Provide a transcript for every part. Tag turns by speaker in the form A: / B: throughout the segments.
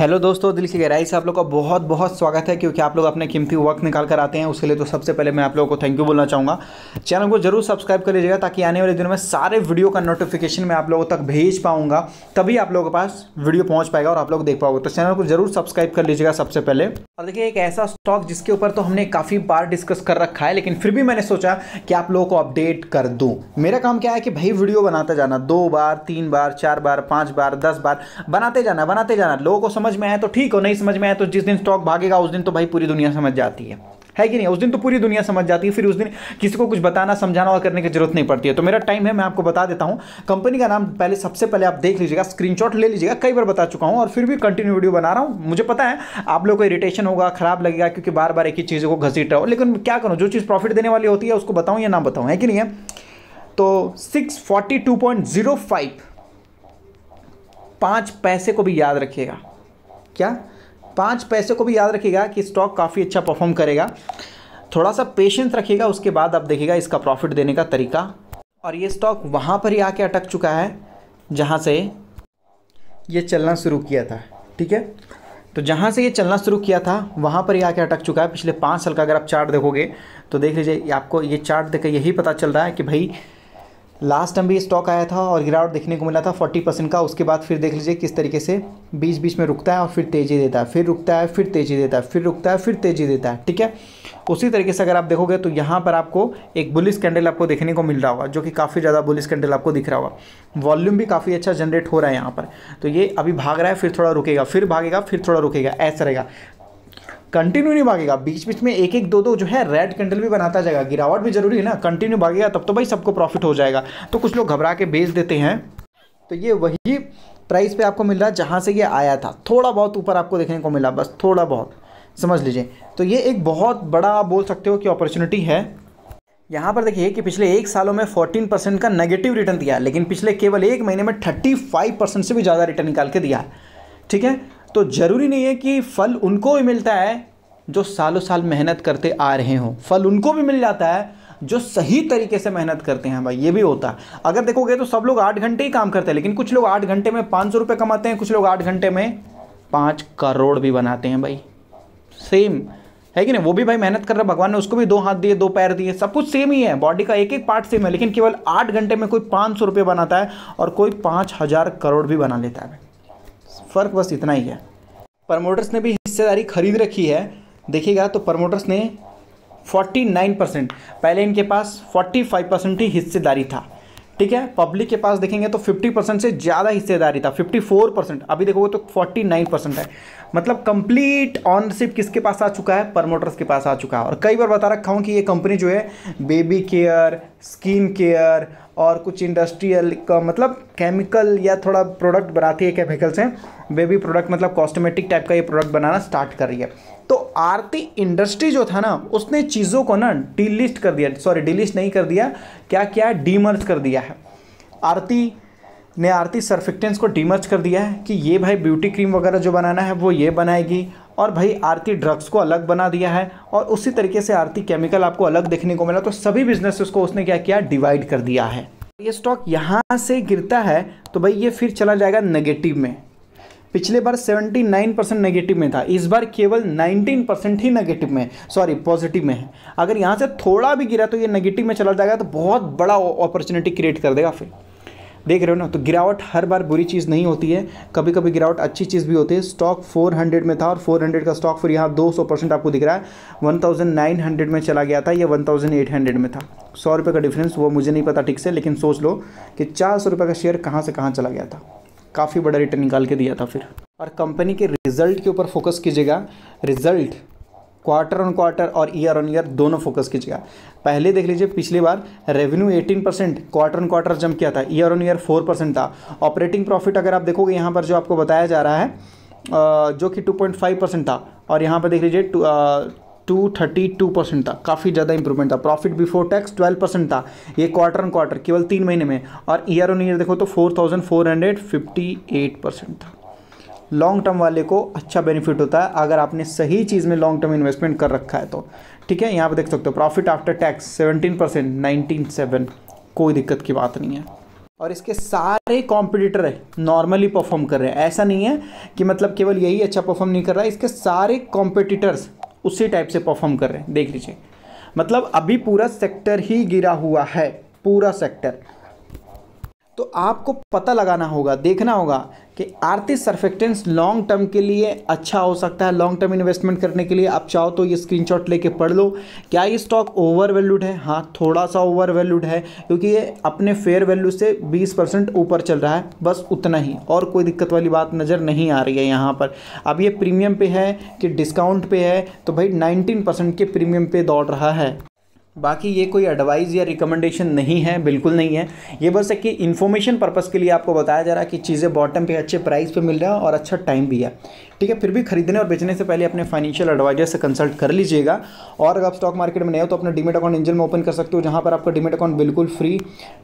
A: Hello दोस्तों दिल की गहराई से आप लोग का बहुत बहुत स्वागत है, क्योंकि आप लोग अपने कीमती वक्त निकाल कर आते हैं। उसके लिए तो सबसे पहले मैं आप लोगों को थैंक यू बोलना चाहूँगा। चैनल को ज़रूर सब्सक्राइब कर लीजिएगा, ताकि आने वाले दिनों में सारे वीडियो का नोटिफिकेशन मैं आप लोगों तक भेज पाऊँगा, तभी आप लोगों के पास वीडियो पहुँच पाएगा और आप लोग देख पाओगे। तो चैनल को ज़रूर सब्सक्राइब कर लीजिएगा सबसे पहले। और देखिए, एक ऐसा स्टॉक जिसके ऊपर तो हमने काफ़ी बार डिस्कस कर रखा है, लेकिन फिर भी मैंने सोचा कि आप लोगों को अपडेट कर दूँ। मेरा काम क्या है कि भाई वीडियो बनाते जाना, दो बार, तीन बार, चार बार, पाँच बार, दस बार, बनाते जाना बनाते जाना, लोगों को समझ में आए तो ठीक हो नहीं समझ में आए तो जिस दिन स्टॉक भागेगा, उस दिन तो भाई पूरी दुनिया समझ जाती है। है कि नहीं? उस दिन तो पूरी दुनिया समझ जाती है, फिर उस दिन किसी को कुछ बताना, समझाना और करने की ज़रूरत नहीं पड़ती है। तो मेरा टाइम है, मैं आपको बता देता हूँ। कंपनी का नाम पहले, सबसे पहले आप देख लीजिएगा स्क्रीनशॉट ले लीजिएगा, कई बार बता चुका हूँ, और फिर भी कंटिन्यू वीडियो बना रहा हूँ। मुझे पता है, आप लोग को इरिटेशन होगा, खराब लगेगा, क्योंकि बार बार एक ही चीज़ों को घसीट रहा हो। लेकिन क्या करूँ, जो चीज़ प्रॉफिट देने वाली होती है, उसको बताऊँ या ना बताऊँ? है कि नहीं है? तो six forty two point zero five पाँच पैसे को भी याद रखिएगा। क्या? पाँच पैसे को भी याद रखिएगा कि स्टॉक काफ़ी अच्छा परफॉर्म करेगा। थोड़ा सा पेशेंस रखिएगा, उसके बाद आप देखिएगा इसका प्रॉफिट देने का तरीका। और ये स्टॉक वहाँ पर ही आके अटक चुका है, जहाँ से ये चलना शुरू किया था, ठीक है? तो जहाँ से ये चलना शुरू किया था, वहाँ पर ही आके अटक चुका है। पिछले पाँच साल का अगर आप चार्ट देखोगे तो देख लीजिए आपको ये चार्ट देख यही पता चल रहा है कि भाई लास्ट टाइम भी स्टॉक आया था और गिरावट देखने को मिला था फोर्टी परसेंट का। उसके बाद फिर देख लीजिए किस तरीके से बीच बीच में रुकता है और फिर तेज़ी देता है। फिर रुकता है, फिर तेज़ी देता है, फिर रुकता है, फिर तेज़ी देता है। ठीक है? उसी तरीके से अगर आप देखोगे तो यहाँ पर आपको एक बुलिस कैंडल आपको देखने को मिल रहा होगा, जो कि काफ़ी ज़्यादा बुलिस कैंडल आपको दिख रहा होगा। वॉल्यूम भी काफ़ी अच्छा जनरेट हो रहा है यहाँ पर। तो ये अभी भाग रहा है, फिर थोड़ा रुकेगा, फिर भागेगा, फिर थोड़ा रुकेगा, ऐसा रहेगा। कंटिन्यू नहीं भागेगा। बीच बीच में एक एक दो दो जो है रेड कैंडल भी बनाता जाएगा। गिरावट भी ज़रूरी है ना। कंटिन्यू भागेगा, तब तो भाई सबको प्रॉफिट हो जाएगा। तो कुछ लोग घबरा के बेच देते हैं। तो ये वही प्राइस पे आपको मिल रहा है, जहाँ से ये आया था। थोड़ा बहुत ऊपर आपको देखने को मिला, बस थोड़ा बहुत। समझ लीजिए। तो ये एक बहुत बड़ा आप बोल सकते हो कि अपॉर्चुनिटी है। यहाँ पर देखिए कि पिछले एक सालों में 14 परसेंट का नेगेटिव रिटर्न दिया, लेकिन पिछले केवल एक महीने में 35 परसेंट से भी ज़्यादा रिटर्न निकाल के दिया। ठीक है? तो ज़रूरी नहीं है कि फल उनको भी मिलता है जो सालों साल मेहनत करते आ रहे हों। फल उनको भी मिल जाता है जो सही तरीके से मेहनत करते हैं। भाई, ये भी होता है। अगर देखोगे तो सब लोग आठ घंटे ही काम करते हैं, लेकिन कुछ लोग आठ घंटे में पाँच सौ रुपये कमाते हैं, कुछ लोग आठ घंटे में पाँच करोड़ भी बनाते हैं भाई। सेम। है कि नहीं? वो भी भाई मेहनत कर रहा है, भगवान ने उसको भी दो हाथ दिए, दो पैर दिए, सब कुछ सेम ही है। बॉडी का एक एक पार्ट सेम है, लेकिन केवल आठ घंटे में कोई पाँच सौ रुपये बनाता है और कोई पाँच हज़ार करोड़ भी बना लेता है। फ़र्क बस इतना ही है। प्रमोटर्स ने भी हिस्सेदारी खरीद रखी है। देखिएगा तो प्रमोटर्स ने 49 परसेंट, पहले इनके पास 45 परसेंट ही हिस्सेदारी था। ठीक है, पब्लिक के पास देखेंगे तो 50 परसेंट से ज़्यादा हिस्सेदारी था 54 परसेंट। अभी देखोगे तो 49 परसेंट है। मतलब कंप्लीट ऑनरशिप किसके पास आ चुका है? प्रमोटर्स के पास आ चुका है। और कई बार बता रखा हूँ कि ये कंपनी जो है बेबी केयर स्किन केयर और कुछ इंडस्ट्रियल का मतलब केमिकल या थोड़ा प्रोडक्ट बनाती है केमिकल से बेबी प्रोडक्ट मतलब कॉस्मेटिक टाइप का ये प्रोडक्ट बनाना स्टार्ट कर रही है। तो आरती इंडस्ट्री जो था ना, उसने चीज़ों को ना डिलिस्ट कर दिया। सॉरी डिलिस्ट नहीं कर दिया, क्या क्या? डीमर्ज कर दिया है। आरती ने आरती सर्फिक्टेंस को डीमर्ज कर दिया है कि ये भाई ब्यूटी क्रीम वगैरह जो बनाना है वो ये बनाएगी। और भाई आरती ड्रग्स को अलग बना दिया है और उसी तरीके से आरती केमिकल आपको अलग देखने को मिला तो सभी बिज़नेस को उसने क्या किया? डिवाइड कर दिया है। ये स्टॉक यहाँ से गिरता है तो भाई ये फिर चला जाएगा नेगेटिव में। पिछले बार 79 परसेंट नेगेटिव में था, इस बार केवल 19 परसेंट ही नेगेटिव में, सॉरी, पॉजिटिव में है। अगर यहाँ से थोड़ा भी गिरा तो ये नेगेटिव में चला जाएगा तो बहुत बड़ा अपॉर्चुनिटी क्रिएट कर देगा फिर। देख रहे हो ना तो गिरावट हर बार बुरी चीज़ नहीं होती है। कभी कभी गिरावट अच्छी चीज़ भी होती है। स्टॉक 400 में था और 400 का स्टॉक फिर यहाँ 200 परसेंट आपको दिख रहा है। 1900 में चला गया था ये 1800 में था। सौ रुपये का डिफरेंस वो मुझे नहीं पता ठीक से, लेकिन सोच लो कि चार सौ रुपये का शेयर कहाँ से कहाँ चला गया था। काफ़ी बड़ा रिटर्न निकाल के दिया था फिर। और कंपनी के रिज़ल्ट के ऊपर फोकस कीजिएगा। रिज़ल्ट क्वार्टर ऑन क्वार्टर और ईयर ऑन ईयर दोनों फोकस कीजिएगा पहले देख लीजिए, पिछली बार revenue 18 percent quarter on quarter जम किया था, ईयर ऑन ईयर 4 परसेंट था। ऑपरेटिंग प्रॉफिट अगर आप देखोगे, यहाँ पर जो आपको बताया जा रहा है जो कि 2.5 परसेंट था, और यहाँ पर देख लीजिए, टू थर्टी टू परसेंट था। काफ़ी ज़्यादा इंप्रूवमेंट था। Profit before tax twelve percent था। ये क्वार्टर ऑन क्वार्टर केवल तीन महीने में। और ईयर ऑन ईयर देखो तो four thousand four hundred fifty eight percent था। लॉन्ग टर्म वाले को अच्छा बेनिफिट होता है, अगर आपने सही चीज़ में लॉन्ग टर्म इन्वेस्टमेंट कर रखा है तो। ठीक है, यहाँ पे देख सकते हो profit after tax seventeen percent nineteen seven कोई दिक्कत की बात नहीं है। और इसके सारे कॉम्पिटिटर नॉर्मली परफॉर्म कर रहे हैं। ऐसा नहीं है कि मतलब केवल यही अच्छा परफॉर्म नहीं कर रहा है, इसके सारे कॉम्पिटिटर्स उसी टाइप से परफॉर्म कर रहे हैं। देख लीजिए मतलब अभी पूरा सेक्टर ही गिरा हुआ है, पूरा सेक्टर तो आपको पता लगाना होगा, देखना होगा कि आरती सर्फेक्टेंस लॉन्ग टर्म के लिए अच्छा हो सकता है। लॉन्ग टर्म इन्वेस्टमेंट करने के लिए आप चाहो तो ये स्क्रीनशॉट लेके पढ़ लो। क्या ये स्टॉक ओवर वैल्यूड है? हाँ थोड़ा सा ओवर वैल्यूड है, क्योंकि ये अपने फेयर वैल्यू से 20 परसेंट ऊपर चल रहा है। बस उतना ही। और कोई दिक्कत वाली बात नज़र नहीं आ रही है यहाँ पर। अब ये प्रीमियम पे है कि डिस्काउंट पे है तो भाई नाइनटीन के प्रीमियम पे दौड़ रहा है। बाकी ये कोई एडवाइस या रिकमेंडेशन नहीं है, बिल्कुल नहीं है। ये बस है कि इन्फॉर्मेशन पर्पज़ के लिए आपको बताया जा रहा है कि चीज़ें बॉटम पे अच्छे प्राइस पे मिल रहा है और अच्छा टाइम भी है। ठीक है, फिर भी खरीदने और बेचने से पहले अपने फाइनेंशियल एडवाइजर से कंसल्ट कर लीजिएगा। और अगर आप स्टॉक मार्केट में नए हो तो अपना डीमेट अकाउंट इंजन में ओपन कर सकते हो, जहाँ पर आपका डीमेट अकाउंट बिल्कुल फ्री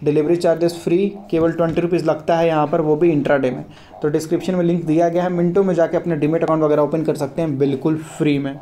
A: डिलीवरी चार्जेस फ्री केवल ट्वेंटी रुपीज़ लगता है यहाँ पर, वो भी इंट्राडे में। तो डिस्क्रिप्शन में लिंक दिया गया है, मिनटों में जाकर अपने डीमेट अकाउंट वगैरह ओपन कर सकते हैं, बिल्कुल फ्री में।